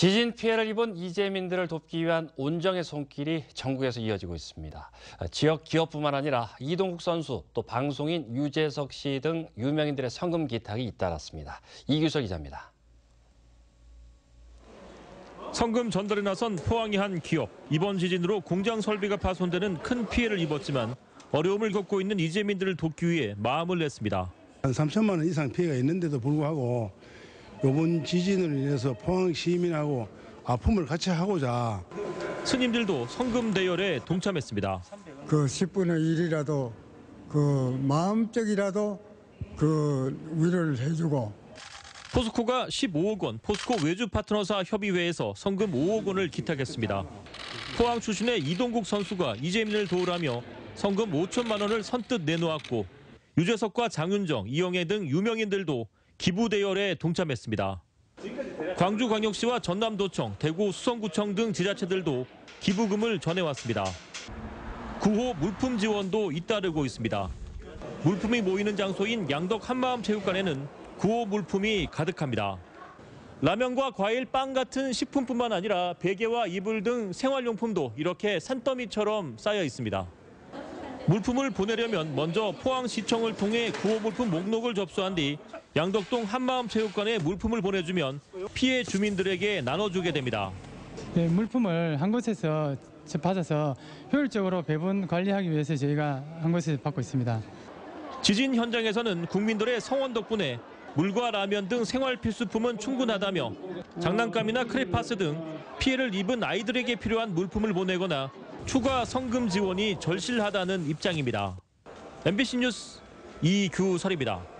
지진 피해를 입은 이재민들을 돕기 위한 온정의 손길이 전국에서 이어지고 있습니다. 지역 기업뿐만 아니라 이동국 선수, 또 방송인 유재석 씨 등 유명인들의 성금 기탁이 잇따랐습니다. 이규석 기자입니다. 성금 전달에 나선 포항의 한 기업. 이번 지진으로 공장 설비가 파손되는 큰 피해를 입었지만 어려움을 겪고 있는 이재민들을 돕기 위해 마음을 냈습니다. 한 3천만 원 이상 피해가 있는데도 불구하고 이번 지진으로 인해서 포항 시민하고 아픔을 같이 하고자 스님들도 성금 대열에 동참했습니다. 그 10분의 1이라도 그 마음적이라도 그 위로를 해주고 포스코가 15억 원, 포스코 외주 파트너사 협의회에서 성금 5억 원을 기탁했습니다. 포항 출신의 이동국 선수가 이재민을 도우라며 성금 5천만 원을 선뜻 내놓았고 유재석과 장윤정, 이영애 등 유명인들도 기부 대열에 동참했습니다. 광주광역시와 전남도청, 대구 수성구청 등 지자체들도 기부금을 전해왔습니다. 구호 물품 지원도 잇따르고 있습니다. 물품이 모이는 장소인 양덕 한마음체육관에는 구호 물품이 가득합니다. 라면과 과일, 빵 같은 식품뿐만 아니라 베개와 이불 등 생활용품도 이렇게 산더미처럼 쌓여 있습니다. 물품을 보내려면 먼저 포항시청을 통해 구호 물품 목록을 접수한 뒤 양덕동 한마음체육관에 물품을 보내주면 피해 주민들에게 나눠주게 됩니다. 네, 물품을 한 곳에서 받아서 효율적으로 배분 관리하기 위해서 저희가 한 곳에서 받고 있습니다. 지진 현장에서는 국민들의 성원 덕분에 물과 라면 등 생활 필수품은 충분하다며 장난감이나 크레파스 등 피해를 입은 아이들에게 필요한 물품을 보내거나 추가 성금 지원이 절실하다는 입장입니다. MBC 뉴스 이규설입니다.